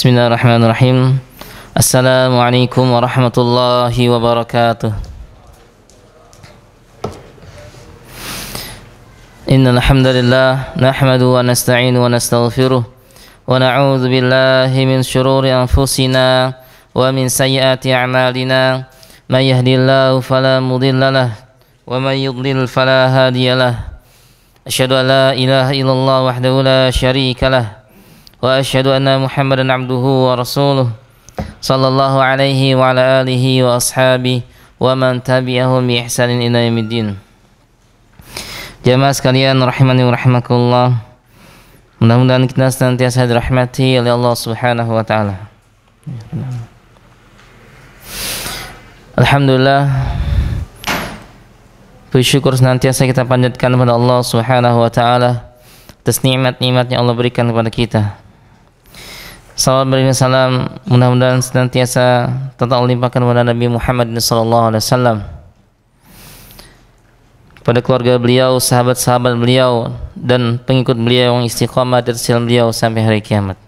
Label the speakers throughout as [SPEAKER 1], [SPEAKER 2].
[SPEAKER 1] بسم الله الرحمن الرحيم السلام عليكم ورحمة الله وبركاته إن الحمد لله نحمد ونستعين ونستغفره ونعوذ بالله من شرور أنفسنا ومن سيئات أعمالنا من يهدي الله فلا مضل له ومن يضلل فلا هادي له أشهد أن لا إله إلا الله وحده لا شريك له وأشهد أن محمدا عبده ورسوله صلى الله عليه وعلى آله وأصحابه ومن تبعهم بإحسان إلى يوم الدين Jamaah sekalian rahimani wa rahimakumullah. Mudah-mudahan kita senantiasa dirahmati oleh Allah Subhanahu wa taala. Alhamdulillah Bersyukur senantiasa kita panjatkan kepada Allah Subhanahu wa taala atas nikmat-nikmat yang Allah berikan kepada kita. Salam berikan salam mudah-mudahan senantiasa tetap limpahkan kepada Nabi Muhammad sallallahu alaihi wasallam. Pada keluarga beliau, sahabat-sahabat beliau dan pengikut beliau yang istiqamah dari silam beliau sampai hari kiamat.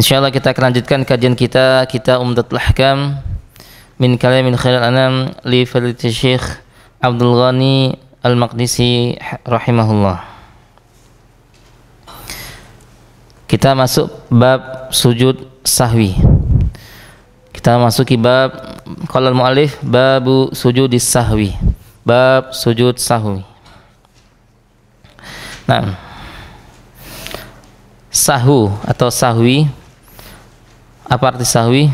[SPEAKER 1] Insyaallah kita akan lanjutkan kajian kita kita Umdatul Ahkam min kalamin khairul anam li fadilati Syekh Abdul Ghani Al-Maqdisi rahimahullah. Kita masuk bab sujud sahwi. Kita masuki bab qala muallif babu sujud sahwi. Bab sujud sahwi. Nah, sahu atau sahwi apa arti sahwi?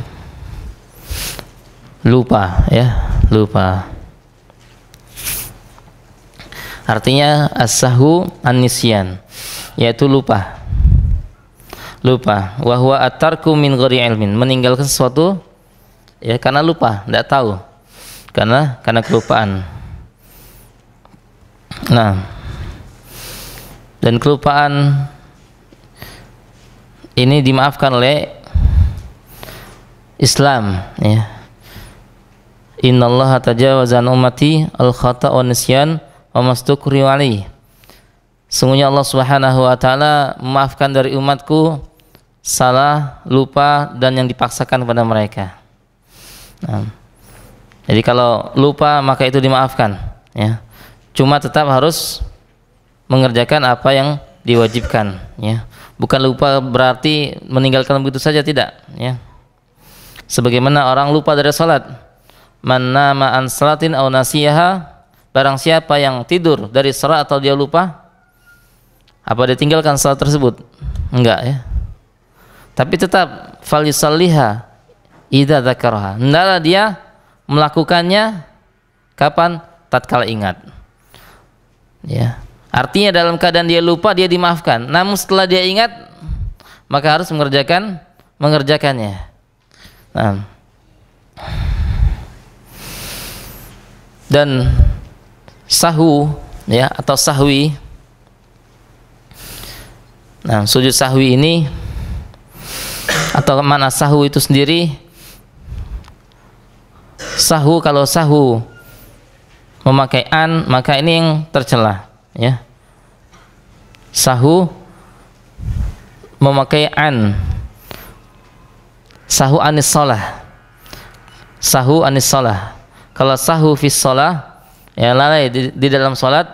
[SPEAKER 1] Lupa ya, lupa. Artinya as-sahu an-nisyan, yaitu lupa lupa. Wahwa atarku min ghairi ilmin. Meninggalkan sesuatu ya karena lupa tidak tahu. Karena karena kelupaan. Nah. Dan kelupaan ini dimaafkan oleh Islam ya. Innallaha tajawaza an ummati al khata wa nisyan wa mastukri Sungguhnya Allah Subhanahu wa taala memaafkan dari umatku salah, lupa dan yang dipaksakan kepada mereka. Nah, jadi kalau lupa maka itu dimaafkan, ya. Cuma tetap harus mengerjakan apa yang diwajibkan, ya. Bukan lupa berarti meninggalkan begitu saja tidak, ya. Sebagaimana orang lupa dari salat, man nama an salatin aw nasiyaha, barang siapa yang tidur dari salat atau dia lupa, apa dia tinggalkan salat tersebut? Enggak ya tapi tetap falisalliha idza dzakaraha. Hendaklah dia melakukannya kapan? tatkala ingat. Ya. Artinya dalam keadaan dia lupa dia dimaafkan. Namun setelah dia ingat maka harus mengerjakan mengerjakannya. Nah. Dan sahu ya atau sahwi Nah, sujud sahwi ini atau mana sahu itu sendiri? Sahu kalau sahu memakai an maka ini yang tercela ya. Sahu memakai an. Sahu anis salah sahu anis salah kalau sahu fis salah ya lalai di, di dalam salat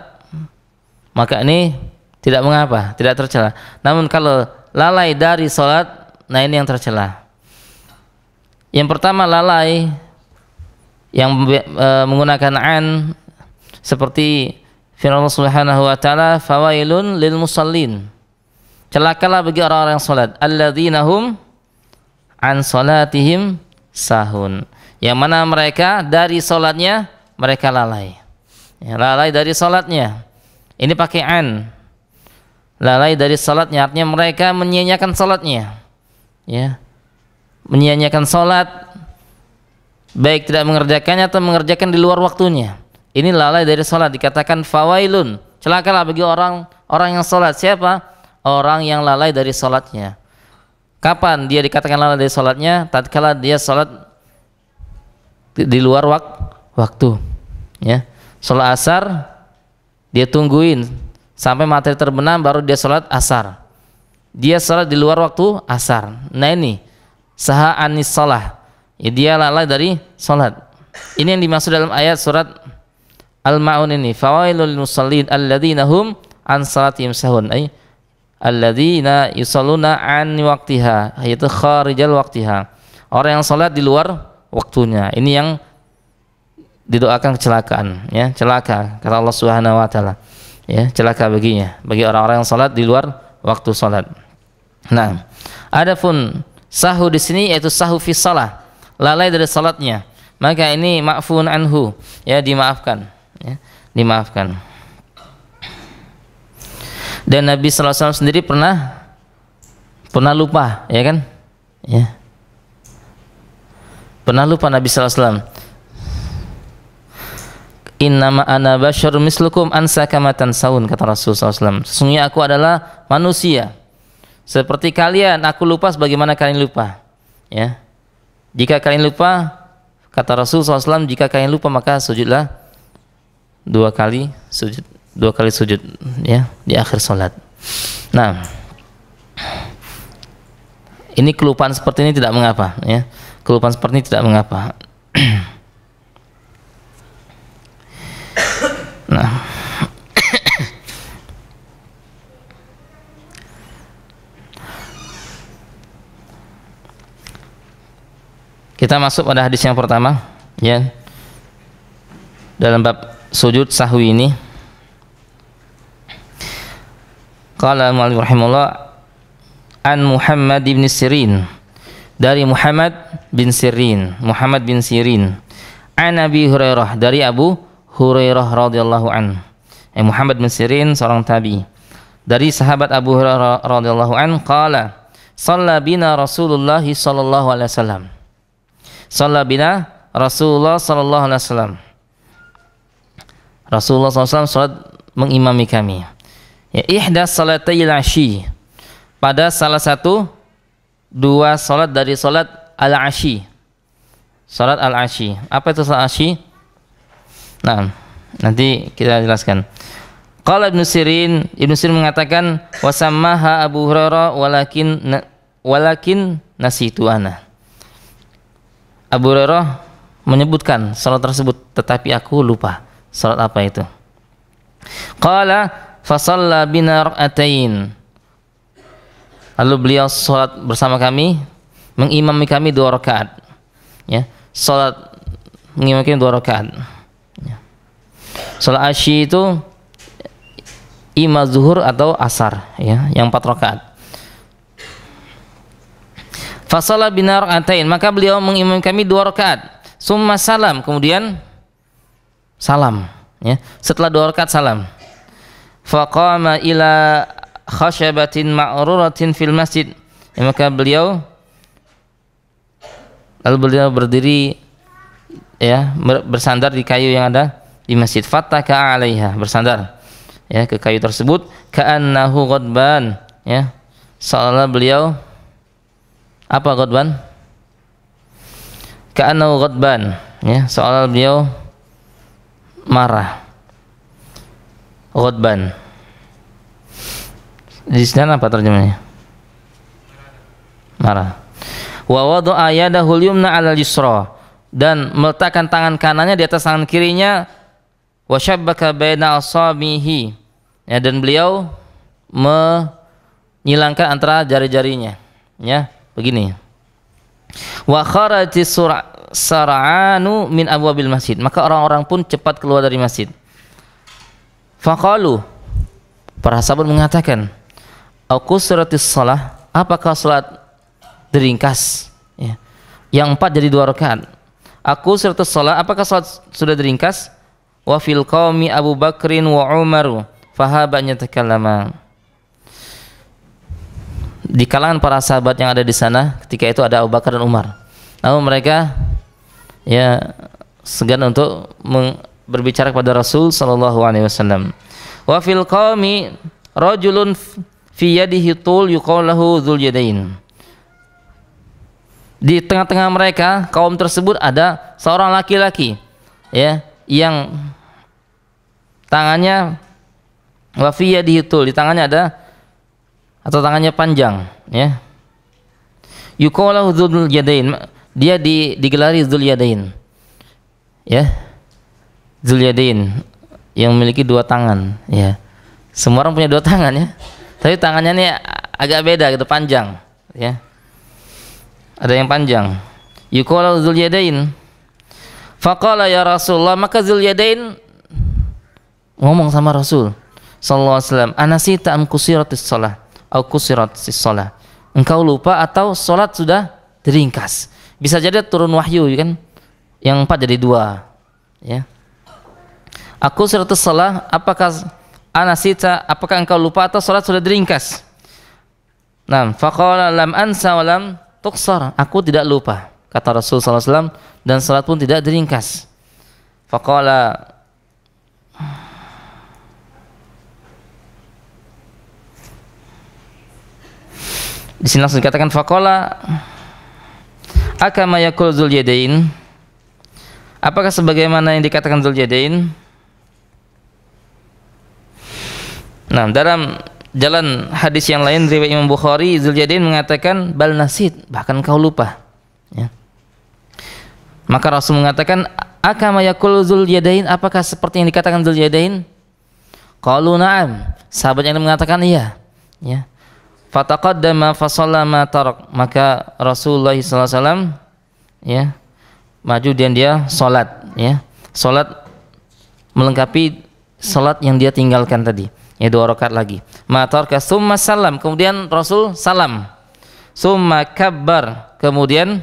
[SPEAKER 1] maka ini tidak mengapa tidak tercela. Namun kalau lalai dari salat Nah ini yang tercela. Yang pertama lalai yang e, menggunakan an seperti firman Allah Subhanahu wa taala fawailun lil musallin. Celakalah bagi orang-orang yang salat alladzina hum an salatihim sahun. Yang mana mereka dari salatnya mereka lalai. Ya, lalai dari salatnya. Ini pakai an. Lalai dari salatnya artinya mereka menyia-nyiakan salatnya ya. Menyia-nyiakan sholat baik tidak mengerjakannya atau mengerjakan di luar waktunya. Ini lalai dari sholat dikatakan fawailun. Celakalah bagi orang orang yang sholat. Siapa? Orang yang lalai dari sholatnya. Kapan dia dikatakan lalai dari sholatnya? Tatkala dia sholat di, luar wak, waktu. Ya. Sholat asar dia tungguin. Sampai materi terbenam baru dia sholat asar dia salat di luar waktu asar. Nah ini saha anis salah. Ya, dia lalai dari salat. Ini yang dimaksud dalam ayat surat Al-Maun ini. Fawailul musallin alladzina hum an salatihim sahun. Ay alladzina yusalluna an waqtiha yaitu kharijal waqtiha. Orang yang salat di luar waktunya. Ini yang didoakan kecelakaan ya, celaka kata Allah Subhanahu wa taala. Ya, celaka baginya bagi orang-orang yang salat di luar waktu salat. Nah, adapun sahu di sini yaitu sahu fi salah, lalai dari salatnya. Maka ini ma'fun anhu, ya dimaafkan, ya, dimaafkan. Dan Nabi wasallam sendiri pernah pernah lupa, ya kan? Ya. Pernah lupa Nabi wasallam. Innama ana basyar mislukum ansa kamatan saun kata Rasul SAW. Sesungguhnya aku adalah manusia seperti kalian, aku lupa sebagaimana kalian lupa. Ya. Jika kalian lupa, kata Rasul SAW, jika kalian lupa maka sujudlah dua kali sujud, dua kali sujud ya di akhir salat. Nah, ini kelupaan seperti ini tidak mengapa, ya. Kelupaan seperti ini tidak mengapa. nah. Kita masuk pada hadis yang pertama, ya. Dalam bab sujud sahwi ini. Qala Malik an Muhammad bin Sirin dari Muhammad bin Sirin, Muhammad bin Sirin. An Abi Hurairah dari Abu Hurairah radhiyallahu an. Eh, Muhammad bin Sirin seorang tabi. Dari sahabat Abu Hurairah radhiyallahu an qala Shalla bina Rasulullah sallallahu alaihi wasallam Salat bina Rasulullah sallallahu alaihi wasallam. Rasulullah SAW salat mengimami kami. Ya, ihda salatayil ashi. Pada salah satu dua salat dari salat al-ashi. Salat al-ashi. Apa itu salat ashi? Nah, nanti kita jelaskan. Qala Ibnu Sirin, Ibnu Sirin mengatakan wasammaha Abu Hurairah walakin walakin nasitu ana. Abu Hurairah menyebutkan salat tersebut tetapi aku lupa salat apa itu. Qala fasalla bina rak'atain. Lalu beliau salat bersama kami mengimami kami dua rakaat. Ya, salat mengimami kami dua rakaat. Ya. Salat asyi itu ima zuhur atau asar ya, yang empat rakaat. Fasalah binar atain maka beliau mengimam kami dua rakaat. Summa salam, kemudian salam. Ya. Setelah dua rakaat salam. Faqama ila khasyabatin ma'ruratin fil masjid. Ya, maka beliau lalu beliau berdiri ya bersandar di kayu yang ada di masjid fataka alaiha bersandar ya ke kayu tersebut ka'annahu ghadban ya seolah beliau apa ghadban? Ka'annahu ghadban, ya, soal beliau marah. Ghadban. Di sini apa terjemahnya? Marah. Wa wada'a yadahu yumna 'ala yusra dan meletakkan tangan kanannya di atas tangan kirinya wa syabbaka baina asabihi. Ya, dan beliau menyilangkan antara jari-jarinya, ya begini. Wa kharati sar'anu min abwabil masjid. Maka orang-orang pun cepat keluar dari masjid. Faqalu. Para sahabat mengatakan aku suratis salah apakah salat diringkas? Ya. yang empat jadi dua rakaat. Aku suratis salah apakah salat sudah diringkas? Wa fil qaumi Abu Bakrin wa Umaru. Fahabanya takallama di kalangan para sahabat yang ada di sana ketika itu ada Abu Bakar dan Umar. Namun mereka ya segan untuk berbicara kepada Rasul sallallahu alaihi wasallam. Wa fil qaumi rajulun fi yadihi tul yuqalahu dzul yadain. Di tengah-tengah mereka kaum tersebut ada seorang laki-laki ya yang tangannya wa fi yadihi tul di tangannya ada atau tangannya panjang ya. Yuqalu dzul yadain. Dia di, digelari dzul yadain. Ya. Dzul yadain yang memiliki dua tangan ya. Semua orang punya dua tangan ya. Tapi tangannya ini agak beda gitu panjang ya. Ada yang panjang. Yuqalu dzul yadain. Faqala ya Rasulullah maka dzul yadain ngomong sama Rasul sallallahu alaihi wasallam anasita am kusiratis shalah au kusiratis shalah engkau lupa atau salat sudah diringkas. Bisa jadi turun wahyu kan? Yang empat jadi dua ya. Aku seratus salah apakah anasita apakah engkau lupa atau salat sudah diringkas? Nah faqala lam ansa wa lam tuqsar. Aku tidak lupa kata Rasul SAW dan salat pun tidak diringkas. Faqala Di sini langsung dikatakan faqala akama yakul zul yadain Apakah sebagaimana yang dikatakan zul yadain? Nah, dalam jalan hadis yang lain riwayat Imam Bukhari zul yadain mengatakan bal nasid, bahkan kau lupa. Ya. Maka Rasul mengatakan akama yakul zul yadain apakah seperti yang dikatakan zul yadain? Qalu na'am. Sahabat yang mengatakan iya. Ya fataqaddama fasallama tarak maka Rasulullah SAW ya maju dan dia salat ya. Salat melengkapi salat yang dia tinggalkan tadi ya dua rakaat lagi. Matarka summa salam kemudian Rasul salam. Summa kabbar kemudian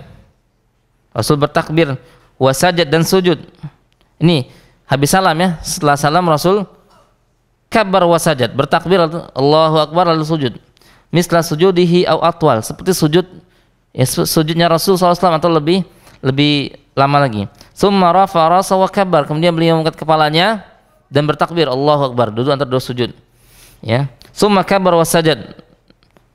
[SPEAKER 1] Rasul bertakbir wasajad dan sujud. Ini habis salam ya. Setelah salam Rasul kabar wasajad bertakbir Allahu akbar lalu sujud misla sujudihi au atwal. Seperti sujud ya, sujudnya Rasul SAW atau lebih lebih lama lagi. Summa rafa rasa wa kabar. Kemudian beliau mengangkat kepalanya dan bertakbir Allahu Akbar duduk antara dua sujud. Ya. Summa kabar wa sajad.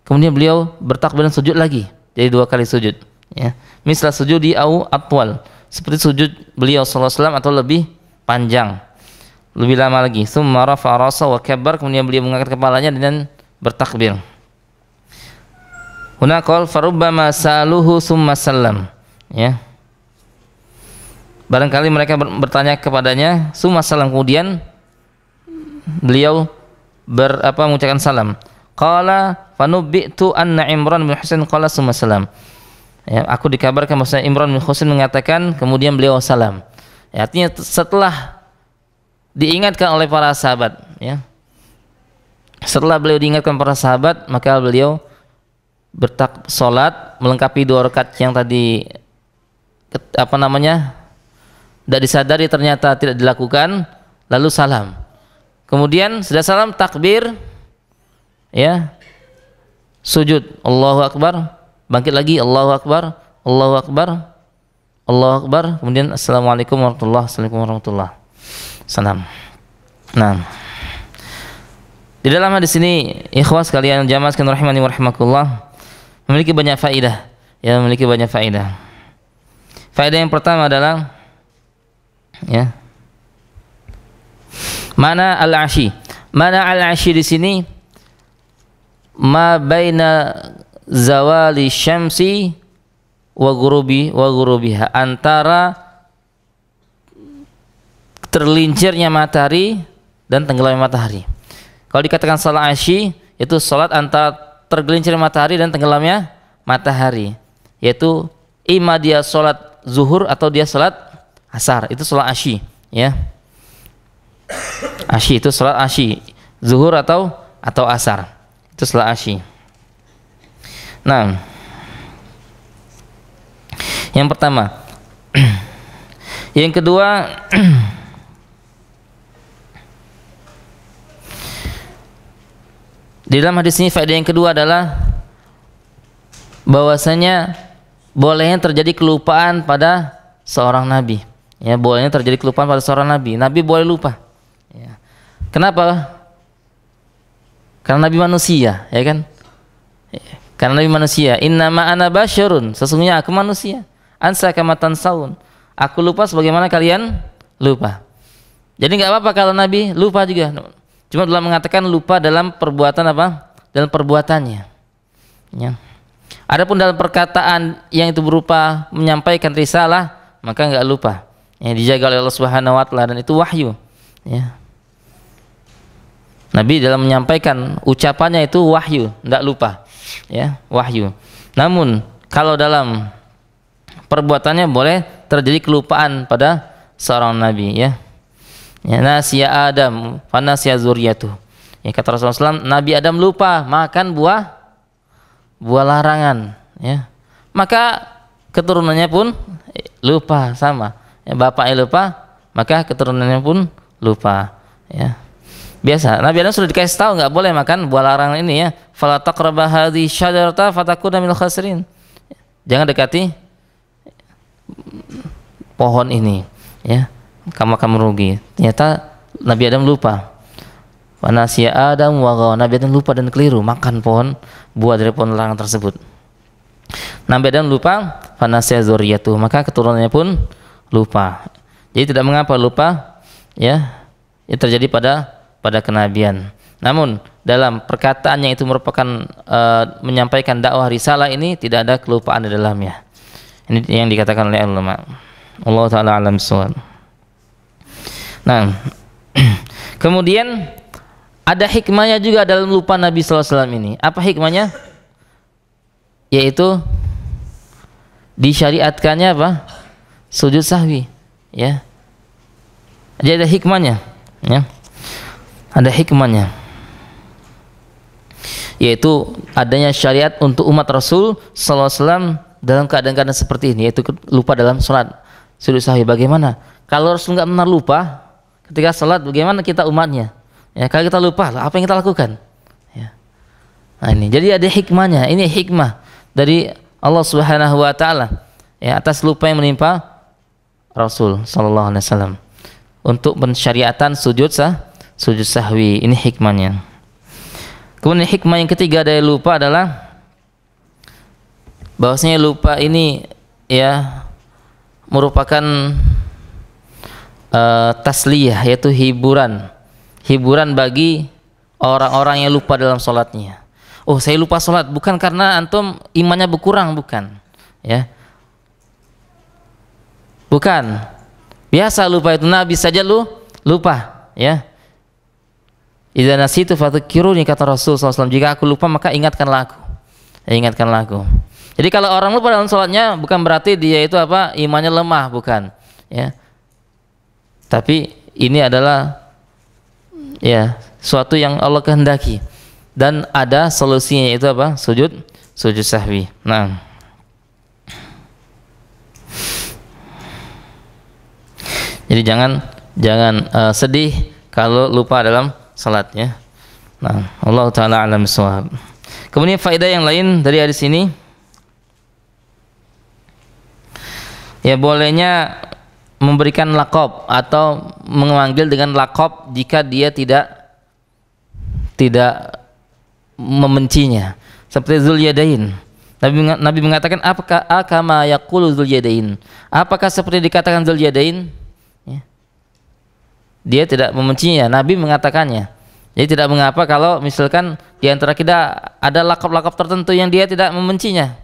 [SPEAKER 1] Kemudian beliau bertakbir dan sujud lagi. Jadi dua kali sujud. Ya. Misla sujudi au atwal. Seperti sujud beliau SAW atau lebih panjang. Lebih lama lagi. Summa rafa rasa wa kabar. Kemudian beliau mengangkat kepalanya dan bertakbir Hunakol farubbama saluhu summa salam. Ya. Barangkali mereka bertanya kepadanya, summa salam kemudian beliau ber apa mengucapkan salam. Qala fanubbitu anna Imran bin Husain qala summa salam. Ya, aku dikabarkan bahwa Imran bin Husain mengatakan kemudian beliau salam. Ya, artinya setelah diingatkan oleh para sahabat, ya. Setelah beliau diingatkan para sahabat, maka beliau bertak salat melengkapi dua rakaat yang tadi apa namanya tidak disadari ternyata tidak dilakukan lalu salam. Kemudian sudah salam takbir ya sujud. Allahu Akbar bangkit lagi Allahu Akbar Allahu Akbar Allahu Akbar. Kemudian Assalamualaikum warahmatullahi wabarakatuh salam. Nah di dalam hadis ini ikhwas kalian jamaah sekalian rahimani warahmatullah memiliki banyak faidah ya memiliki banyak faidah faidah yang pertama adalah ya. Mana al-ashi? Mana al-ashi di sini? Ma baina zawali syamsi wa gurubi wa gurubiha antara terlincirnya matahari dan tenggelamnya matahari. Kalau dikatakan salat ashi itu salat antara tergelincir matahari dan tenggelamnya matahari yaitu ima dia sholat zuhur atau dia sholat asar. Itu sholat asyi ya. Asyi itu sholat asyi. Zuhur atau atau asar. Itu sholat asyi. Nah yang pertama. Yang kedua Di dalam hadis ini faedah yang kedua adalah bahwasanya bolehnya terjadi kelupaan pada seorang nabi. Ya, bolehnya terjadi kelupaan pada seorang nabi. Nabi boleh lupa. Ya. Kenapa? Karena nabi manusia, ya kan? Ya. Karena nabi manusia. Inna ana basyarun. Sesungguhnya aku manusia. Ansa kamatan saun. Aku lupa sebagaimana kalian lupa. Jadi nggak apa-apa kalau nabi lupa juga. Cuma dalam mengatakan lupa dalam perbuatan apa? dalam perbuatannya. Ya. Adapun dalam perkataan yang itu berupa menyampaikan risalah, maka enggak lupa. Ya, dijaga oleh Allah Subhanahu wa taala dan itu wahyu. Ya. Nabi dalam menyampaikan ucapannya itu wahyu, tidak lupa. Ya, wahyu. Namun kalau dalam perbuatannya boleh terjadi kelupaan pada seorang nabi ya. Ya, nasya Adam, fanasya zuriyatuh. Ya, kata Rasulullah SAW, Nabi Adam lupa makan buah buah larangan, ya. Maka keturunannya pun lupa sama. Ya, bapaknya lupa, maka keturunannya pun lupa, ya. Biasa, Nabi Adam sudah dikasih tahu nggak boleh makan buah larangan ini ya. Fala taqraba hadhihi syajarata fatakuna minal khasirin. Jangan dekati pohon ini, ya kamu akan merugi. Ternyata Nabi Adam lupa. Wanasya Adam wa Nabi Adam lupa dan keliru makan pohon buah dari pohon larangan tersebut. Nabi Adam lupa, fanasya zuriyatu, maka keturunannya pun lupa. Jadi tidak mengapa lupa, ya, itu terjadi pada pada kenabian. Namun dalam perkataannya itu merupakan uh, menyampaikan dakwah risalah ini tidak ada kelupaan di dalamnya. Ini yang dikatakan oleh ulama. Allah taala alam suwab. Nah, kemudian ada hikmahnya juga dalam lupa Nabi SAW ini. Apa hikmahnya? Yaitu disyariatkannya apa? Sujud sahwi, ya. Jadi ada hikmahnya, ya. Ada hikmahnya. Yaitu adanya syariat untuk umat Rasul SAW dalam keadaan-keadaan seperti ini, yaitu lupa dalam sholat sujud sahwi. Bagaimana? Kalau Rasul nggak pernah lupa, ketika sholat bagaimana kita umatnya? Ya kalau kita lupa apa yang kita lakukan? Ya. Nah ini. Jadi ada hikmahnya. Ini hikmah dari Allah Subhanahu wa taala ya atas lupa yang menimpa Rasul sallallahu alaihi wasallam. Untuk pensyariatan sujud sah sujud sahwi. Ini hikmahnya. Kemudian hikmah yang ketiga dari lupa adalah bahwasanya lupa ini ya merupakan uh, tasliyah yaitu hiburan. Hiburan bagi orang-orang yang lupa dalam sholatnya. Oh saya lupa sholat bukan karena antum imannya berkurang bukan. Ya. Bukan. Biasa lupa itu nabi saja lu lupa ya. Idza nasitu fadzkiruni kata Rasul SAW jika aku lupa maka ingatkanlah aku. Ya, ingatkanlah aku. Jadi kalau orang lupa dalam sholatnya bukan berarti dia itu apa imannya lemah bukan. Ya tapi ini adalah ya suatu yang Allah kehendaki. Dan ada solusinya itu apa? Sujud sujud sahwi. Nah. Jadi jangan jangan uh, sedih kalau lupa dalam salatnya. Nah Allah taala alam suhab kemudian faedah yang lain dari hadis ini. Ya bolehnya memberikan lakob atau memanggil dengan lakob jika dia tidak tidak membencinya. Seperti Zulyadain Nabi, Nabi mengatakan apakah akama yaqulu Zulyadain apakah seperti dikatakan Zulyadain ya. dia tidak membencinya. Nabi mengatakannya. Jadi tidak mengapa kalau misalkan di antara kita ada lakop-lakop tertentu yang dia tidak membencinya.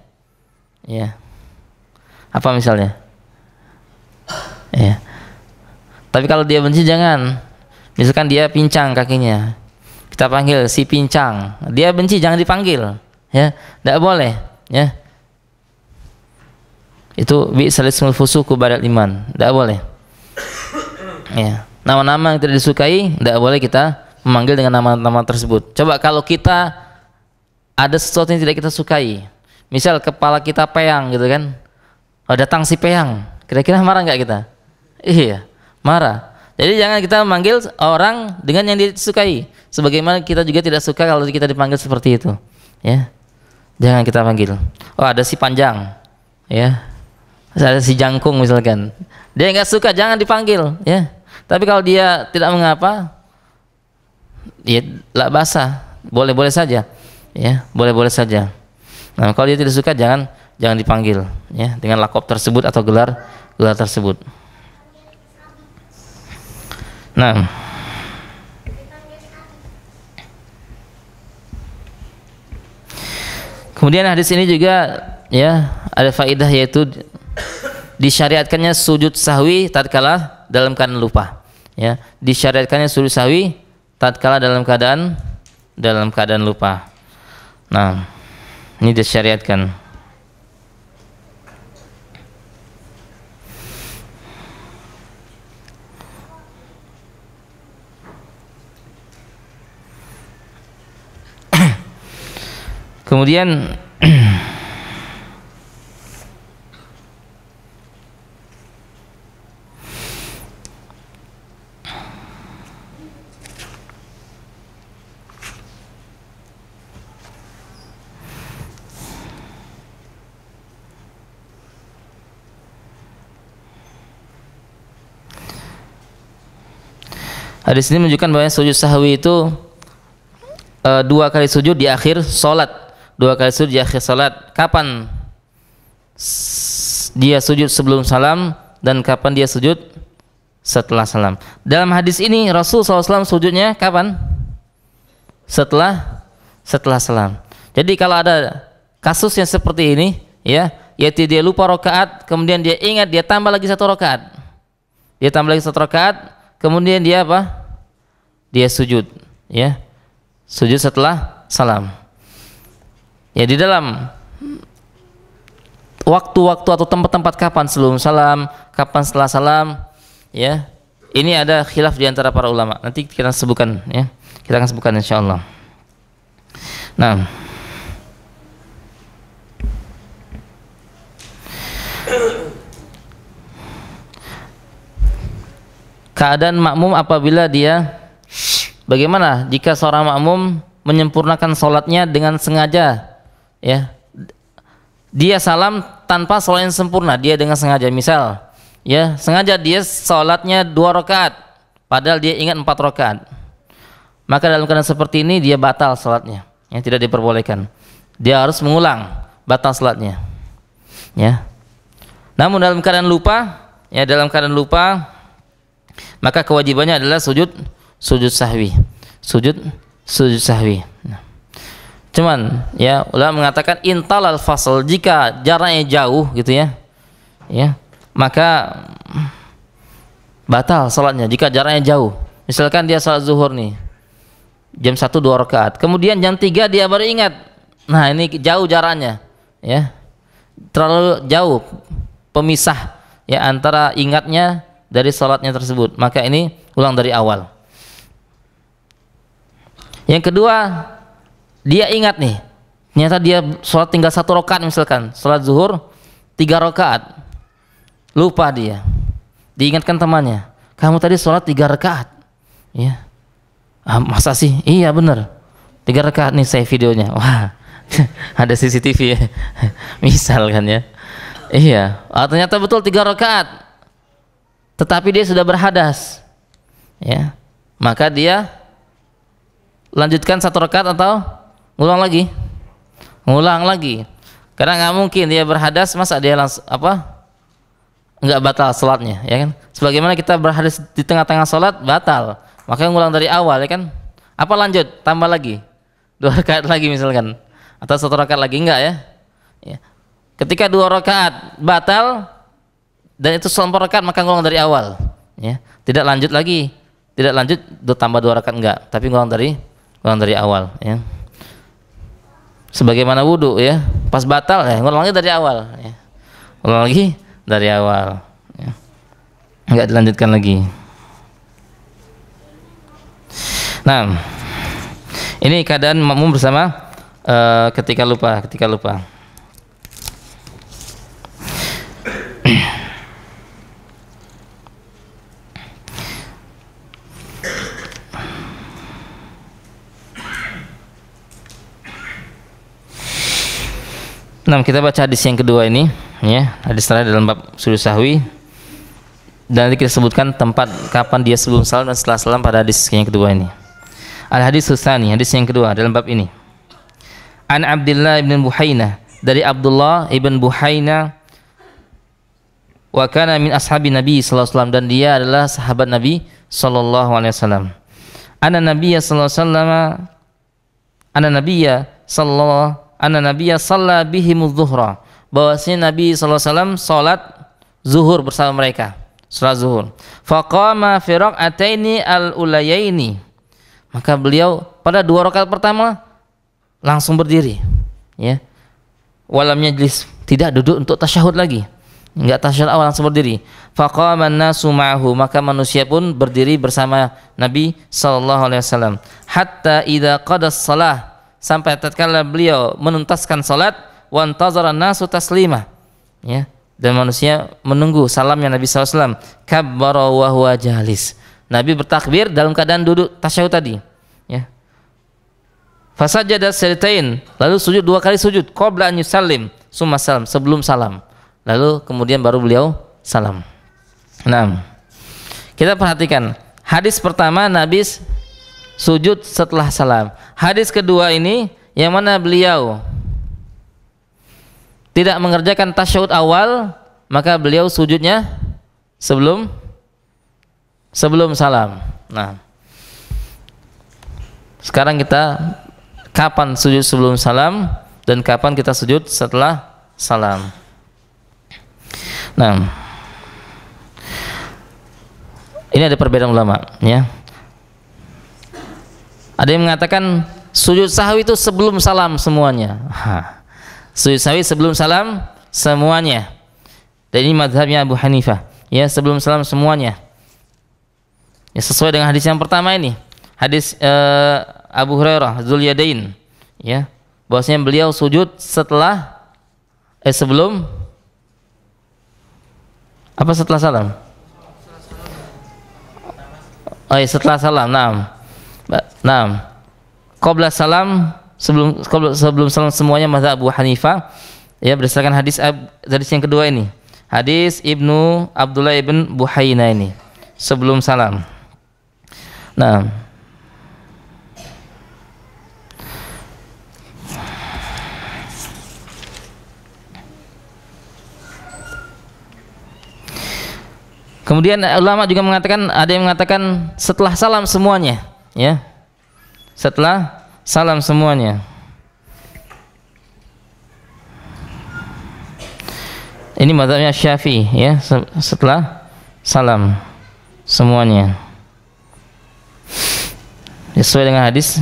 [SPEAKER 1] Ya. Apa misalnya ya tapi kalau dia benci jangan. Misalkan dia pincang kakinya. Kita panggil si pincang. Dia benci jangan dipanggil. Ya tidak boleh. Ya. Itu bi salismul fusuku badat iman. Tidak boleh. Ya. Nama-nama yang tidak disukai tidak boleh kita memanggil dengan nama-nama tersebut. Coba kalau kita ada sesuatu yang tidak kita sukai. Misal kepala kita peyang gitu kan. Oh datang si peyang. Kira-kira marah nggak kita Iya, marah. Jadi jangan kita memanggil orang dengan yang disukai. Sebagaimana kita juga tidak suka kalau kita dipanggil seperti itu. Ya. Jangan kita panggil. Oh, ada si panjang. Ya. Ada si jangkung misalkan. Dia nggak suka jangan dipanggil, ya. Tapi kalau dia tidak mengapa, ya lah basah. Boleh-boleh saja. Ya, boleh-boleh saja. Nah, kalau dia tidak suka jangan jangan dipanggil ya dengan lakop tersebut atau gelar gelar tersebut. Nah. Kemudian hadis ini juga ya ada faidah yaitu disyariatkannya sujud sahwi tatkala dalam keadaan lupa. Ya, disyariatkannya sujud sahwi tatkala dalam keadaan dalam keadaan lupa. Nah, ini disyariatkan. Kemudian Hadis ini menunjukkan bahwa sujud sahwi itu e, dua kali sujud di akhir solat, dua kali sujud di akhir solat. Kapan dia sujud sebelum salam dan kapan dia sujud setelah salam. Dalam hadis ini Rasul SAW sujudnya kapan? Setelah setelah salam. Jadi kalau ada kasus yang seperti ini, ya, yaitu dia lupa rokaat, kemudian dia ingat dia tambah lagi satu rokaat, dia tambah lagi satu rokaat, kemudian dia apa? dia sujud ya sujud setelah salam ya di dalam waktu-waktu atau tempat-tempat kapan sebelum salam kapan setelah salam ya ini ada khilaf di antara para ulama. Nanti kita sebutkan ya kita akan sebutkan insyaallah. Nah. Keadaan makmum apabila dia Bagaimana jika seorang makmum menyempurnakan sholatnya dengan sengaja, ya? Dia salam tanpa sholat yang sempurna, dia dengan sengaja. Misal, ya sengaja dia sholatnya dua rakaat, padahal dia ingat empat rakaat. Maka dalam keadaan seperti ini dia batal sholatnya, yang tidak diperbolehkan. Dia harus mengulang batal sholatnya, ya. Namun dalam keadaan lupa, ya dalam keadaan lupa, maka kewajibannya adalah sujud sujud sahwi sujud sujud sahwi nah. Cuman ya ulama mengatakan intal al fasl jika jaraknya jauh gitu ya ya maka batal salatnya jika jaraknya jauh. Misalkan dia salat zuhur nih jam satu dua rakaat kemudian jam tiga dia baru ingat nah ini jauh jaraknya ya terlalu jauh pemisah ya antara ingatnya dari salatnya tersebut. Maka ini ulang dari awal. Yang kedua, dia ingat nih, ternyata dia sholat tinggal satu rakaat misalkan, sholat zuhur tiga rakaat, lupa dia, diingatkan temannya, kamu tadi sholat tiga rakaat, ya, ah, masa sih? Iya benar, tiga rakaat nih saya videonya, wah ada CCTV ya, misal kan ya, iya, ah, ternyata betul tiga rakaat, tetapi dia sudah berhadas, ya, maka dia lanjutkan satu rakaat atau ngulang lagi. Ngulang lagi. Karena nggak mungkin dia berhadas masa dia langsung apa? Nggak batal sholatnya ya kan? Sebagaimana kita berhadas di tengah-tengah sholat batal. Makanya ngulang dari awal ya kan? Apa lanjut? Tambah lagi. Dua rakaat lagi misalkan. Atau satu rakaat lagi enggak ya, ya. ketika dua rakaat batal dan itu sholat rakaat maka ngulang dari awal ya. Tidak lanjut lagi. Tidak lanjut tambah dua rakaat enggak. Tapi ngulang dari ulang dari awal ya sebagaimana wudhu ya. Pas batal ya. Ngulang lagi dari awal ya. Ulang lagi dari awal ya. nggak dilanjutkan lagi. Nah ini keadaan makmum bersama uh, ketika lupa ketika lupa Nah, kita baca hadis yang kedua ini, ya. Hadis terakhir dalam bab sujud sahwi. Dan nanti kita sebutkan tempat kapan dia sebelum salam dan setelah salam pada hadis yang kedua ini. Al hadis Husani, hadis yang kedua dalam bab ini. An Abdullah ibn Buhaina dari Abdullah ibn Buhaina wa kana min ashabi Nabi sallallahu alaihi wasallam dan dia adalah sahabat Nabi sallallahu alaihi wasallam. Ana Nabiya sallallahu alaihi wasallam ana Nabiya sallallahu anna nabiyya shalla bihimudz zuhra bahwasanya Nabi wasallam salat zuhur bersama mereka. Salat zuhur. Faqama fi raq'ataini al-ulayaini. Maka beliau pada dua rakaat pertama langsung berdiri ya. Walam yajlis tidak duduk untuk tasyahud lagi. Enggak tasyahud awal langsung berdiri. Faqama nasu ma'ahu maka manusia pun berdiri bersama Nabi sallallahu alaihi wasallam. Hatta idza qada shalah sampai tatkala beliau menuntaskan salat wa antazara nasu taslima. Ya dan manusia menunggu salamnya Nabi SAW kabbara wa huwa jalis. Nabi bertakbir dalam keadaan duduk tasyahud tadi. Ya. Fasajada sajdatain lalu sujud dua kali sujud. Qabla an yusallim. Summa salam. Sebelum salam. Lalu kemudian baru beliau salam. Nah kita perhatikan. Hadis pertama Nabi sujud setelah salam. Hadis kedua ini yang mana beliau tidak mengerjakan tasyahud awal, maka beliau sujudnya sebelum sebelum salam. Nah, sekarang kita kapan sujud sebelum salam dan kapan kita sujud setelah salam. Nah, ini ada perbedaan ulama, ya. Ada yang mengatakan sujud sahwi itu sebelum salam semuanya. Ha. Sujud sahwi sebelum salam semuanya. Dan ini madhabnya Abu Hanifah. Ya sebelum salam semuanya. Ya sesuai dengan hadis yang pertama ini. Hadis uh, Abu Hurairah Yadain. Ya bahwasanya beliau sujud setelah eh sebelum apa setelah salam? Oh ya, setelah salam. Nah, Nah, qabla salam sebelum sebelum salam semuanya mazhab Abu Hanifah ya berdasarkan hadis hadis yang kedua ini. Hadis Ibnu Abdullah ibn Buhaina ini sebelum salam. Nah, Kemudian ulama juga mengatakan ada yang mengatakan setelah salam semuanya, ya setelah salam semuanya. Ini mazhabnya Syafi'i ya setelah salam semuanya. Sesuai dengan hadis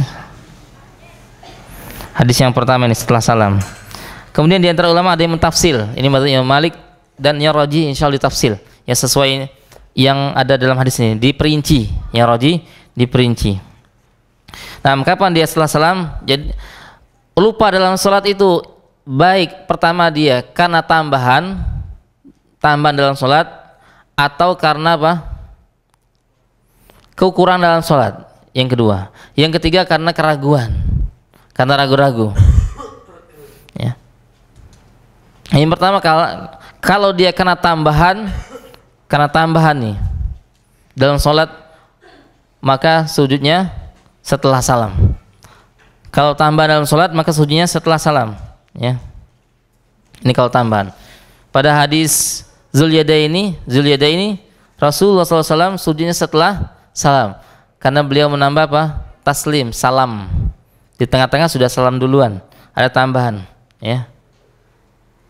[SPEAKER 1] hadis yang pertama ini setelah salam. Kemudian di antara ulama ada yang mentafsir. Ini mazhabnya Malik dan yang Raji insyaallah ditafsir. Ya sesuai yang ada dalam hadis ini diperinci. Yang Raji diperinci. Nah, kapan dia setelah salam? Jadi lupa dalam sholat itu baik pertama dia karena tambahan tambahan dalam sholat atau karena apa? Keukuran dalam sholat. Yang kedua, yang ketiga karena keraguan, karena ragu-ragu. Ya. Yang pertama kalau kalau dia kena tambahan, karena tambahan nih dalam sholat maka sujudnya setelah salam. Kalau tambah dalam sholat maka sujudnya setelah salam. Ya. Ini kalau tambahan. Pada hadis Zulyada ini, Zulyada ini Rasulullah SAW sujudnya setelah salam. Karena beliau menambah apa? Taslim, salam. Di tengah-tengah sudah salam duluan. Ada tambahan. Ya.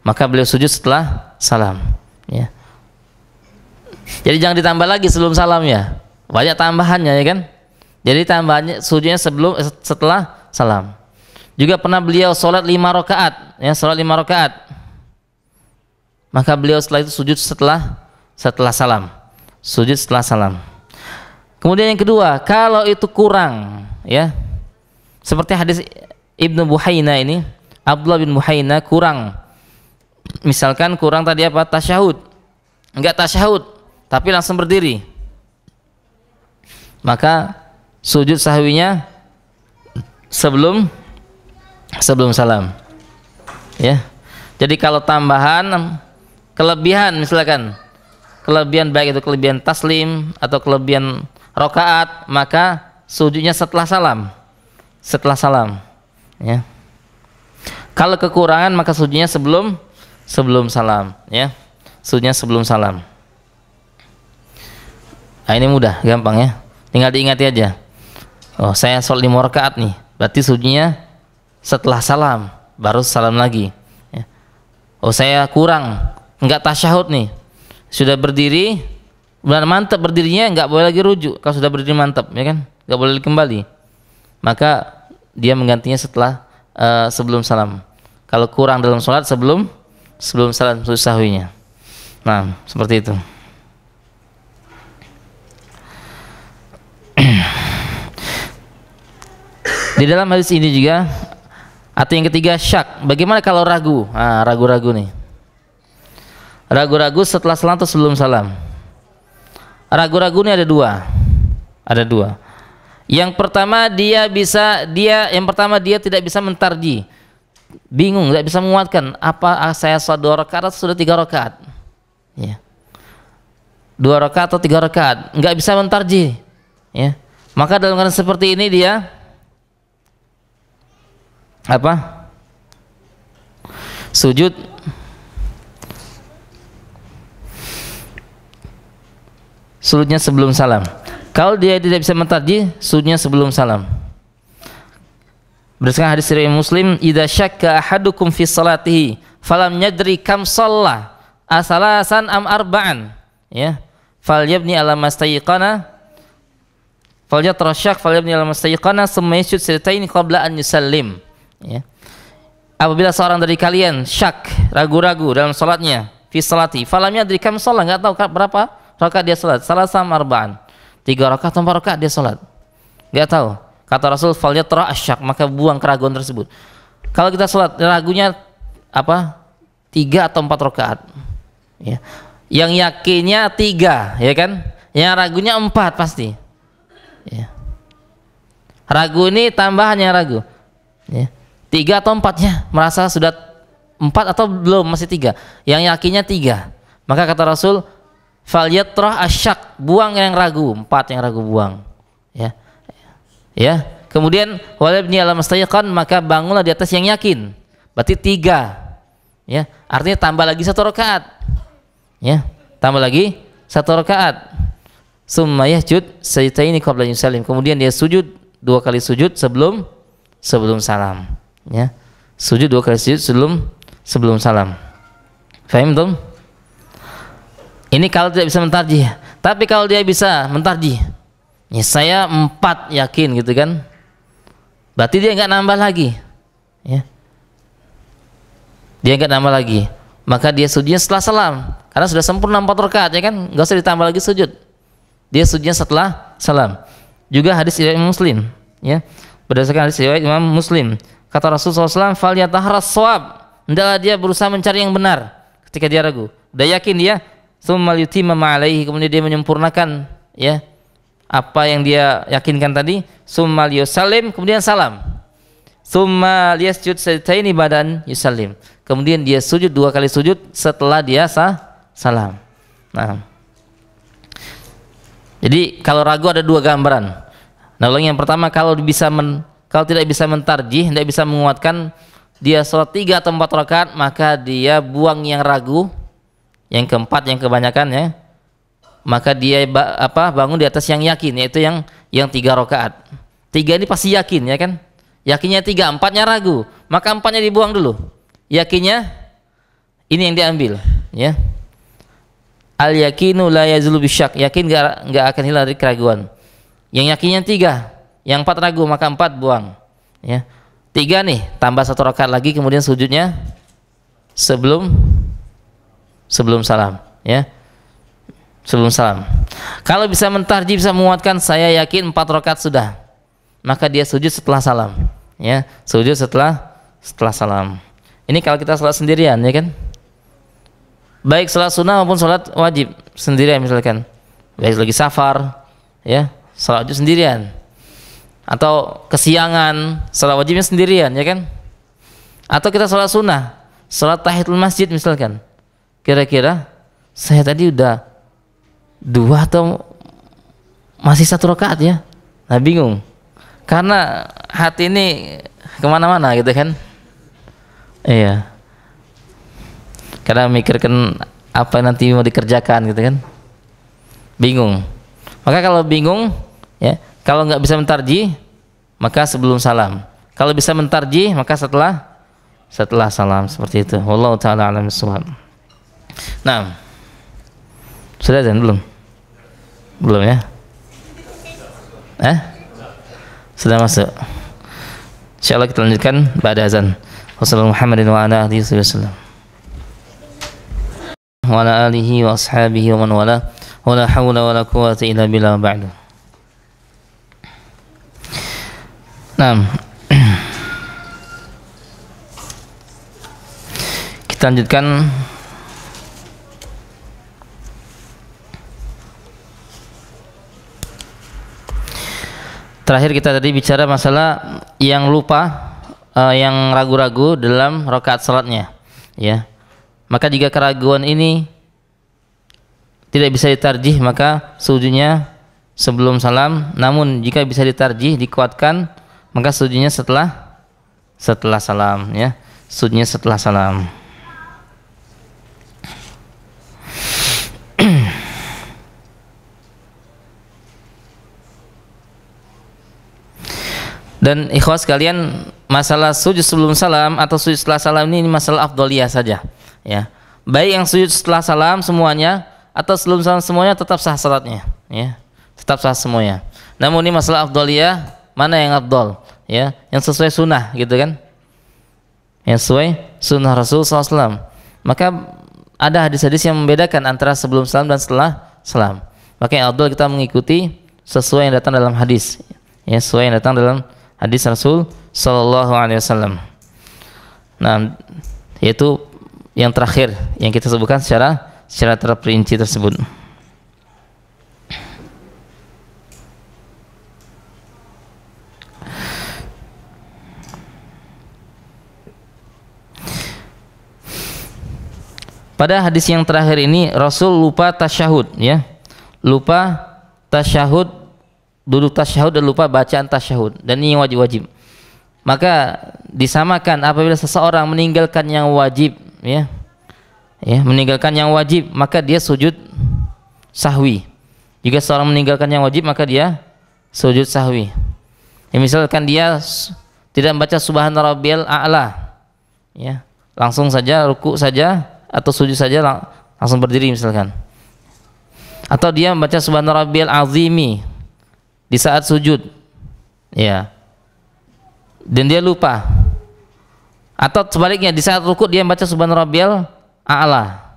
[SPEAKER 1] Maka beliau sujud setelah salam. Ya. Jadi jangan ditambah lagi sebelum salam ya. Banyak tambahannya ya kan? Jadi tambahnya sujudnya sebelum setelah salam. Juga pernah beliau sholat lima rakaat, ya sholat lima rakaat. Maka beliau setelah itu sujud setelah setelah salam, sujud setelah salam. Kemudian yang kedua, kalau itu kurang, ya seperti hadis Ibnu Buhaina ini, Abdullah bin Buhaina kurang, misalkan kurang tadi apa tasyahud, enggak tasyahud, tapi langsung berdiri, maka sujud sahwinya sebelum sebelum salam. Ya. Jadi kalau tambahan kelebihan misalkan kelebihan baik itu kelebihan taslim atau kelebihan rokaat maka sujudnya setelah salam. Setelah salam. Ya. Kalau kekurangan maka sujudnya sebelum sebelum salam. Ya. Sujudnya sebelum salam. Nah, ini mudah gampang ya tinggal diingati aja. Oh, saya sholat lima rakaat nih. Berarti sujudnya setelah salam. baru salam lagi. Ya. oh saya kurang. Nggak tasyahud nih. Sudah berdiri benar mantap berdirinya nggak boleh lagi rujuk. Kalau sudah berdiri mantap ya kan? Nggak boleh kembali. Maka dia menggantinya setelah uh, sebelum salam. Kalau kurang dalam sholat sebelum sebelum salam sahwinya nah seperti itu di dalam hadis ini juga atau yang ketiga syak. Bagaimana kalau ragu? Ah ragu-ragu nih. Ragu-ragu setelah salam atau sebelum salam? Ragu-ragu ini ada dua. Ada dua. Yang pertama dia bisa dia yang pertama dia tidak bisa mentarji. Bingung tidak bisa menguatkan. Apa saya sholat dua rakaat atau sudah tiga rakaat? Ya. Dua rakaat atau tiga rakaat? Nggak bisa mentarji. Ya. Maka dalam keadaan seperti ini dia apa sujud sujudnya sebelum salam. Kalau dia tidak bisa mentarji, sujudnya sebelum salam. Berdasarkan hadis riwayat Muslim, "Idza syakka ahadukum fi salatihi falam yadri kam shalla, asalasan am arba'an." Ya. Falyabni ala mastayqana falyatrasyak falyabni ala mastayqana summa yasjud qabla an yusallim. Ya. Apabila seorang dari kalian syak, ragu-ragu dalam salatnya, fi salati, falam yadri kam shalla, enggak tahu berapa rakaat dia salat. Salah sama arba'an tiga rakaat atau empat rakaat dia salat. Nggak tahu. Kata Rasul falyatra asyak maka buang keraguan tersebut. Kalau kita salat ragunya apa? Tiga atau empat rakaat. Ya. Yang yakinnya tiga ya kan? Yang ragunya empat pasti. Ya. ragu ini tambahannya ragu. Ya. Tiga atau empatnya? Merasa sudah empat atau belum? Masih tiga. Yang yakinnya tiga. Maka kata Rasul falyatrah asyak. Buang yang ragu. Empat yang ragu buang. Ya. Ya. Kemudian walabni alam maka bangunlah di atas yang yakin. Berarti tiga. Ya. Artinya tambah lagi satu rakaat. Ya. Tambah lagi satu rakaat. Summa yahjud sajdaini qabla yusallim. Kemudian dia sujud dua kali sujud sebelum sebelum salam ya sujud dua kali sujud sebelum sebelum salam fahim tuh ini kalau tidak bisa mentarjih. Tapi kalau dia bisa mentarjih, ya saya empat yakin gitu kan. Berarti dia nggak nambah lagi. Ya. Dia nggak nambah lagi. Maka dia sujudnya setelah salam. Karena sudah sempurna empat rakaat ya kan, nggak usah ditambah lagi sujud. Dia sujudnya setelah salam. Juga hadis riwayat Muslim, ya. Berdasarkan hadis riwayat Imam Muslim, kata Rasulullah SAW, "Fal yatahras shawab." Hendaklah dia berusaha mencari yang benar ketika dia ragu. Udah yakin dia, Tsummal yutimma ma'alaihi kemudian dia menyempurnakan ya apa yang dia yakinkan tadi. Summal yusallim kemudian salam. Summa liyasjud sajdaini badan yusallim. Kemudian dia sujud dua kali sujud setelah dia sah, salam. Nah. Jadi kalau ragu ada dua gambaran. Nah yang pertama kalau bisa men, kalau tidak bisa mentarjih tidak bisa menguatkan dia sholat tiga atau empat rakaat maka dia buang yang ragu yang keempat yang kebanyakan ya. Maka dia apa bangun di atas yang yakin yaitu yang yang tiga rakaat. Tiga ini pasti yakin ya kan? Yakinnya tiga empatnya ragu. Maka empatnya dibuang dulu. Yakinnya ini yang diambil ya. Al yakinu la yazulu bisyak. Yakin gak, gak akan hilang dari keraguan. Yang yakinnya tiga yang empat ragu maka empat buang. Ya. Tiga nih tambah satu rakaat lagi kemudian sujudnya sebelum sebelum salam. Ya. Sebelum salam. Kalau bisa mentarji bisa menguatkan saya yakin empat rakaat sudah. Maka dia sujud setelah salam. Ya sujud setelah setelah salam. Ini kalau kita sholat sendirian ya kan? Baik sholat sunnah maupun sholat wajib sendirian misalkan. Baik lagi safar ya wajib sendirian atau kesiangan sholat wajibnya sendirian ya kan? Atau kita sholat sunnah sholat tahiyatul masjid misalkan. Kira-kira saya tadi udah dua atau masih satu rakaat ya? Nah bingung. Karena hati ini ke mana-mana gitu kan? Iya. Karena mikirkan apa nanti mau dikerjakan gitu kan? Bingung. Maka kalau bingung ya kalau nggak bisa mentarji maka sebelum salam kalau bisa mentarji maka setelah setelah salam seperti itu. Wallahu taala alam bisawab. Nah. Sudah dan belum? Belum ya? Eh? Sudah masuk. Insyaallah kita lanjutkan pada azan. Wassalamualaikum warahmatullahi wabarakatuh. Wa ala alihi wa ashabihi wa man wala. Wa la hawla wa la quwwata illa billah ba'du. Nah. Kita lanjutkan Terakhir kita tadi bicara masalah yang lupa uh, yang ragu-ragu dalam rakaat salatnya, ya. Maka jika keraguan ini tidak bisa ditarjih maka sujudnya sebelum salam, namun jika bisa ditarjih dikuatkan maka sujudnya setelah setelah salam, ya. Sujudnya setelah salam. Dan ikhwas kalian masalah sujud sebelum salam atau sujud setelah salam ini, masalah afdoliyah saja. Ya. Baik yang sujud setelah salam semuanya atau sebelum salam semuanya tetap sah salatnya. Ya. Tetap sah semuanya. Namun ini masalah afdoliyah mana yang afdol? Ya, yang sesuai sunnah gitu kan? Yang sesuai sunnah Rasul SAW. Maka ada hadis-hadis yang membedakan antara sebelum salam dan setelah salam. Maka yang afdol kita mengikuti sesuai yang datang dalam hadis. Ya, sesuai yang datang dalam hadis Rasul Sallallahu Alaihi Wasallam. Nah, yaitu yang terakhir yang kita sebutkan secara secara terperinci tersebut. Pada hadis yang terakhir ini Rasul lupa tasyahud ya. Lupa tasyahud duduk tasyahud dan lupa bacaan tasyahud. Dan ini wajib-wajib. Maka disamakan apabila seseorang meninggalkan yang wajib ya. Ya meninggalkan yang wajib maka dia sujud sahwi. Jika seorang meninggalkan yang wajib maka dia sujud sahwi. Ya, misalkan dia tidak membaca subhana rabbiyal a'la ya. Langsung saja ruku saja atau sujud saja langsung berdiri misalkan. Atau dia membaca subhana rabbiyal azimi di saat sujud. Ya. Dan dia lupa. Atau sebaliknya di saat rukuk dia membaca subhanallah rabbiyal a'la.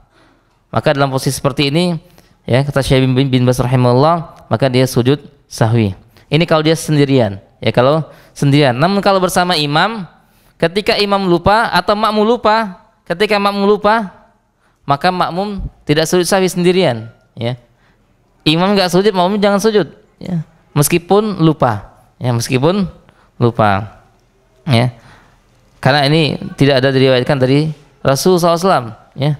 [SPEAKER 1] Maka dalam posisi seperti ini ya kata Syekh bin bin Bas rahimahullah maka dia sujud sahwi. Ini kalau dia sendirian ya kalau sendirian. Namun kalau bersama imam ketika imam lupa atau makmum lupa ketika makmum lupa maka makmum tidak sujud sahwi sendirian ya. Imam nggak sujud makmum jangan sujud ya. Meskipun lupa ya meskipun lupa ya. Karena ini tidak ada diriwayatkan dari Rasul SAW ya.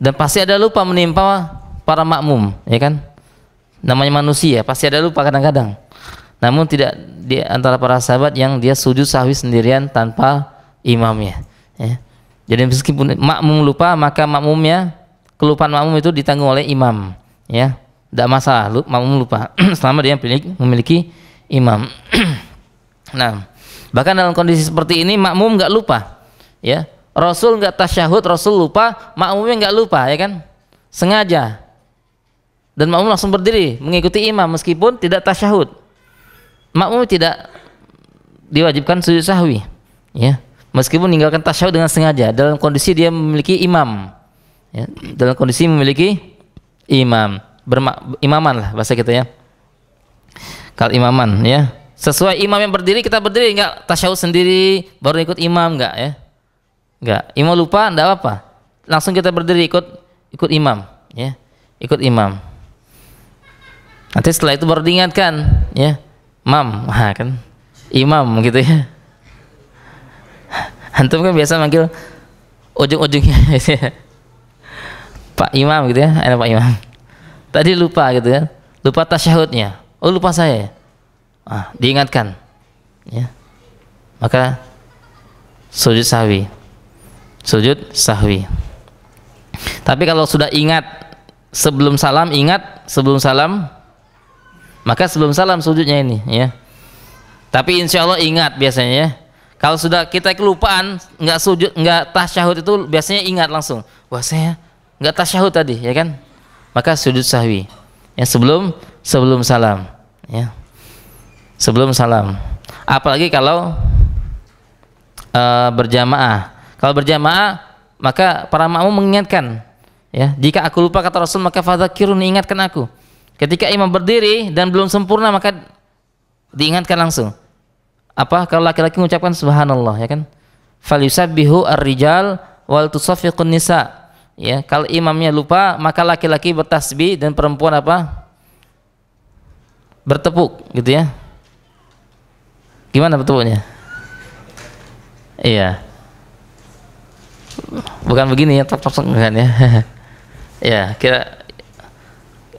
[SPEAKER 1] Dan pasti ada lupa menimpa para makmum ya kan? Namanya manusia pasti ada lupa kadang-kadang. Namun tidak di antara para sahabat yang dia sujud sahwi sendirian tanpa imamnya ya. Jadi meskipun makmum lupa maka makmumnya kelupaan makmum itu ditanggung oleh imam ya. Tidak masalah makmum lupa. Selama dia memiliki, memiliki imam. Nah bahkan dalam kondisi seperti ini makmum nggak lupa ya. Rasul nggak tasyahud Rasul lupa makmumnya nggak lupa ya kan? Sengaja. Dan makmum langsung berdiri mengikuti imam meskipun tidak tasyahud. Makmum tidak diwajibkan sujud sahwi ya meskipun meninggalkan tasyahud dengan sengaja dalam kondisi dia memiliki imam. Ya, dalam kondisi memiliki imam. Imaman lah bahasa kita ya. Kalau imaman ya. Sesuai imam yang berdiri kita berdiri. Enggak tasyahud sendiri baru ikut imam enggak ya. Enggak. Imam lupa enggak apa langsung kita berdiri ikut ikut imam ya. Ikut imam. Nanti setelah itu baru diingatkan ya. Mam kan? Imam gitu ya antum kan biasa manggil ujung-ujungnya Pak Imam gitu ya ada Pak Imam. Tadi lupa gitu kan lupa tasyahudnya. Oh lupa saya ah, diingatkan. Ya. Maka sujud sahwi. Sujud sahwi. Tapi kalau sudah ingat sebelum salam ingat sebelum salam maka sebelum salam sujudnya ini ya. Tapi insya Allah ingat biasanya ya Kalau sudah kita kelupaan, nggak sujud, nggak tasyahud itu biasanya ingat langsung. Wah saya nggak tasyahud tadi, ya kan? Maka sujud sahwi. Ya sebelum sebelum salam, ya. Sebelum salam. Apalagi kalau uh, berjamaah. Kalau berjamaah, maka para makmum mengingatkan, ya. Jika aku lupa kata Rasul, maka fadzakirun ingatkan aku. Ketika imam berdiri dan belum sempurna, maka diingatkan langsung apa kalau laki-laki mengucapkan subhanallah ya kan? Falyusabbihu ar-rijal wal tusaffiqun nisa. Ya kalau imamnya lupa maka laki-laki bertasbih dan perempuan apa? Bertepuk gitu ya. Gimana bertepuknya? Iya. Bukan begini ya top kan ya. Ya kira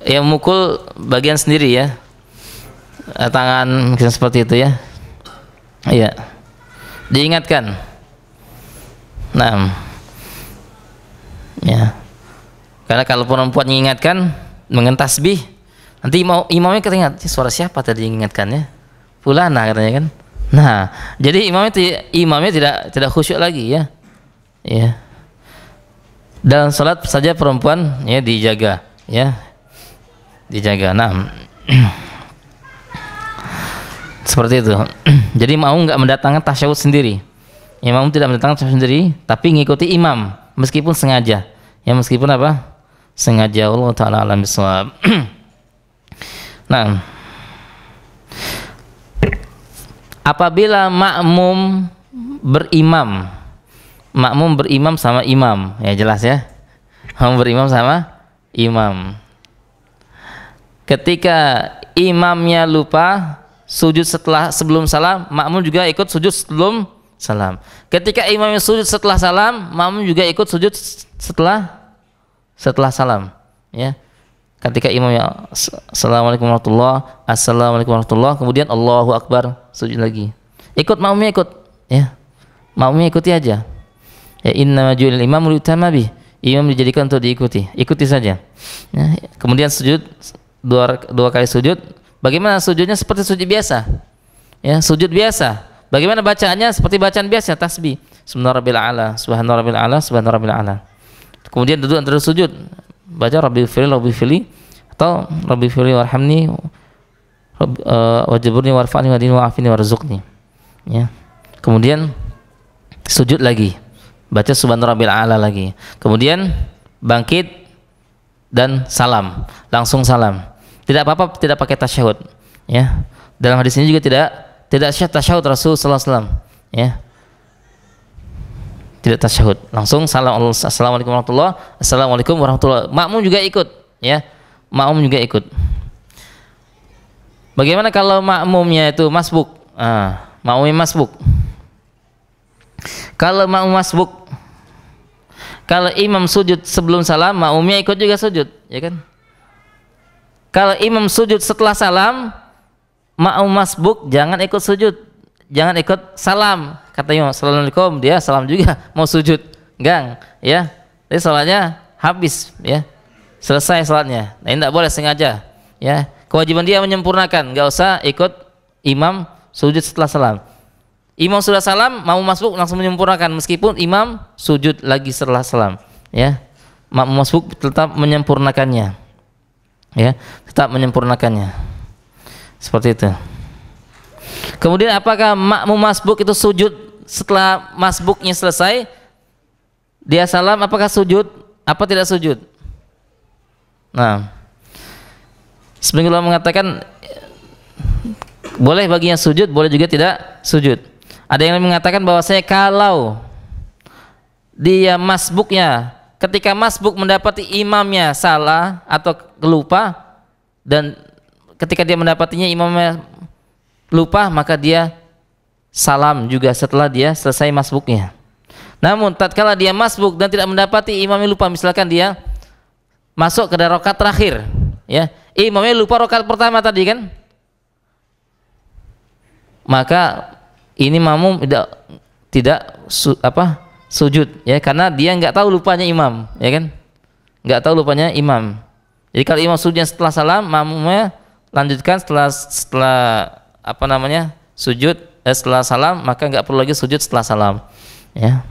[SPEAKER 1] ya mukul bagian sendiri ya. Tangan seperti itu ya Iya. Diingatkan. Nah. Ya. Karena kalau perempuan mengingatkan dengan tasbih, nanti mau imamnya keringat, suara siapa tadi ingatkannya? Fulana katanya kan. Nah, jadi imamnya imamnya tidak tidak khusyuk lagi ya. Ya. Dalam salat saja perempuan ya dijaga ya. Dijaga. Nah. seperti itu. Jadi mau nggak mendatangkan tasyahud sendiri? Imam tidak mendatangkan tasyahud sendiri tapi ngikuti imam meskipun sengaja. Ya meskipun apa? Sengaja Allah taala alam nah. Apabila makmum berimam makmum berimam sama imam. Ya jelas ya. Makmum berimam sama imam. Ketika imamnya lupa sujud setelah sebelum salam, makmum juga ikut sujud sebelum salam. Ketika imam sujud setelah salam, makmum juga ikut sujud setelah setelah salam. Ya. Ketika imam ya Assalamualaikum warahmatullahi Assalamualaikum warahmatullahi kemudian Allahu Akbar sujud lagi. Ikut makmumnya ikut ya. Makmumnya ikuti aja. Ya inna majul imam utama bih. Imam dijadikan untuk diikuti. Ikuti saja. Ya. Kemudian sujud dua dua kali sujud Bagaimana sujudnya seperti sujud biasa? Ya, sujud biasa. Bagaimana bacaannya? Seperti bacaan biasa, tasbih. Subhanarabbil a'la, subhanarabbil a'la, subhanarabbil a'la. Kemudian duduk antara sujud. Baca Rabbi fili, Rabbi fili atau Rabbi fili warhamni uh, wajiburni warfa'ni wadini wa'afini warzuqni. Ya. Kemudian sujud lagi. Baca subhanarabbil a'la lagi. Kemudian bangkit dan salam. Langsung salam tidak apa-apa tidak pakai tasyahud ya. Dalam hadis ini juga tidak tidak syah tasyahud Rasul sallallahu alaihi ya. Tidak tasyahud. Langsung salam assalamualaikum warahmatullah assalamualaikum warahmatullah makmum juga ikut ya. Makmum juga ikut. Bagaimana kalau makmumnya itu masbuk? Ah, makmumnya masbuk. Kalau makmum masbuk kalau imam sujud sebelum salam makmumnya ikut juga sujud ya kan kalau imam sujud setelah salam, mau masbuk jangan ikut sujud, jangan ikut salam. Katanya assalamualaikum dia salam juga mau sujud, gang, ya. Jadi salatnya habis, ya. Selesai salatnya. Nah, ini tidak boleh sengaja, ya. Kewajiban dia menyempurnakan, nggak usah ikut imam sujud setelah salam. Imam sudah salam, mau masbuk langsung menyempurnakan meskipun imam sujud lagi setelah salam, ya. Mau masbuk tetap menyempurnakannya ya tetap menyempurnakannya. Seperti itu. Kemudian apakah makmum masbuk itu sujud setelah masbuknya selesai? Dia salam apakah sujud? Apa tidak sujud? Nah sebagian mengatakan boleh baginya sujud boleh juga tidak sujud. Ada yang mengatakan bahwa saya kalau dia masbuknya ketika masbuk mendapati imamnya salah atau lupa dan ketika dia mendapatinya imamnya lupa maka dia salam juga setelah dia selesai masbuknya. Namun tatkala dia masbuk dan tidak mendapati imamnya lupa misalkan dia masuk ke rokat terakhir ya imamnya lupa rokat pertama tadi kan? Maka ini makmum tidak tidak su, apa sujud ya. Karena dia nggak tahu lupanya imam ya kan? Nggak tahu lupanya imam. Jadi kalau imam sujud setelah salam makmumnya lanjutkan setelah setelah apa namanya sujud eh, setelah salam maka nggak perlu lagi sujud setelah salam ya.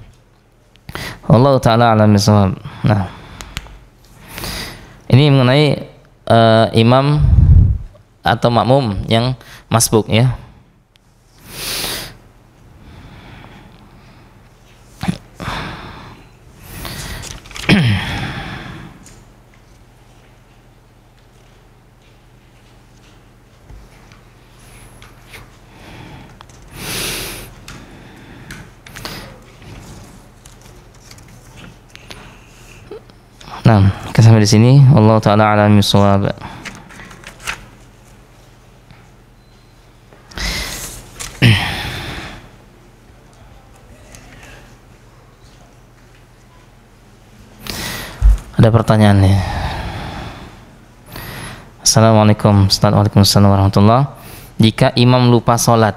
[SPEAKER 1] Allah taala alam nah. Ini mengenai uh, imam atau makmum yang masbuk ya Nah, kita sampai di sini. Allah taala alam bisawab. Ada pertanyaan nih. Assalamualaikum Waalaikumsalam warahmatullahi Jika imam lupa sholat